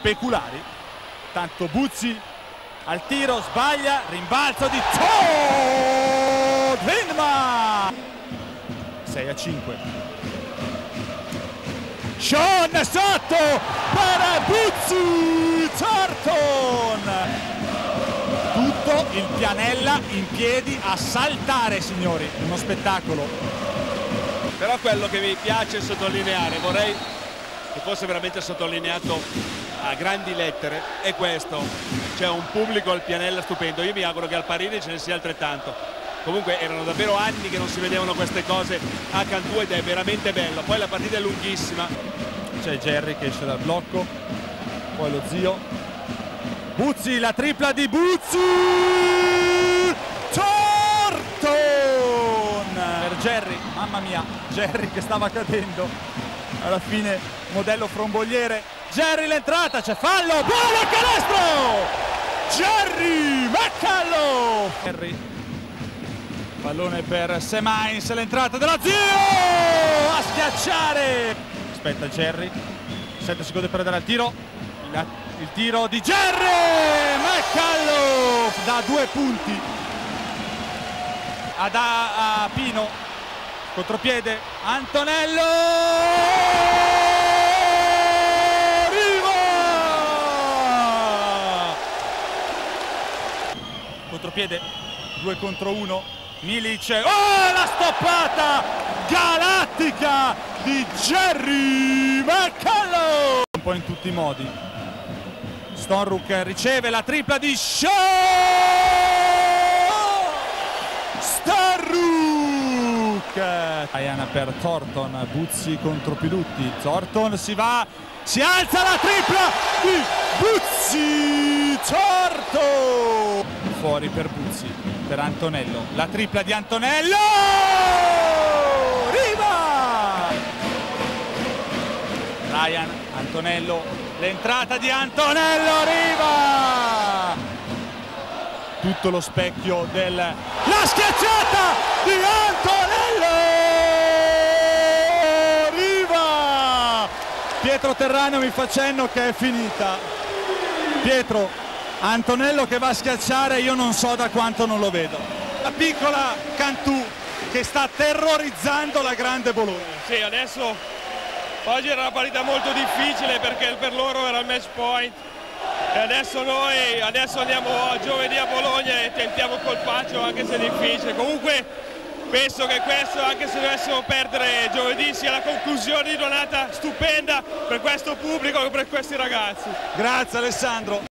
speculari. Tanto Buzzi al tiro, sbaglia, rimbalzo di Todd Lindman. 6 a 5. Sean sotto per Buzzi Thornton. Tutto il pianella in piedi a saltare, signori. Uno spettacolo. Però quello che mi piace sottolineare, vorrei che fosse veramente sottolineato a grandi lettere, è questo. C'è un pubblico al pianella stupendo. Io mi auguro che al Parini ce ne sia altrettanto. Comunque erano davvero anni che non si vedevano queste cose a Cantù ed è veramente bello. Poi la partita è lunghissima. C'è Jerry che esce dal blocco, poi lo zio. Buzzi, la tripla di Buzzi! Thornton! Per Jerry, mamma mia, Jerry che stava cadendo. Alla fine modello frombogliere. Jerry l'entrata, c'è fallo, buono canestro! Jerry McCallow! Jerry. Pallone per Semains, l'entrata della zio! A schiacciare! Aspetta Jerry, 7 secondi per dare il tiro. La- il tiro di Jerry! McCallow da due punti. Ad a, a Pino, contropiede, Antonello! Contropiede, 2 contro 1, Milic, oh la stoppata galattica di Jerry McCallum! Un po' in tutti i modi. Stonruk riceve la tripla di Shaw! Starruk! Diana per Thornton, Buzzi contro Pilutti, Thornton si va, si alza la tripla di Buzzi! Fuori per Buzzi, per Antonello, la tripla di Antonello! Riva! Ryan, Antonello, l'entrata di Antonello, Riva! Tutto lo specchio del... La schiacciata di Antonello! Riva! Pietro Terraneo mi fa cenno che è finita. Pietro, Antonello che va a schiacciare, io non so da quanto non lo vedo. La piccola Cantù che sta terrorizzando la grande Bologna. Sì, adesso oggi era una partita molto difficile perché per loro era il match point e adesso noi adesso andiamo a giovedì a Bologna e tentiamo il colpaccio anche se è difficile. Comunque penso che questo, anche se dovessimo perdere giovedì, sia la conclusione di un'annata stupenda per questo pubblico e per questi ragazzi. Grazie Alessandro.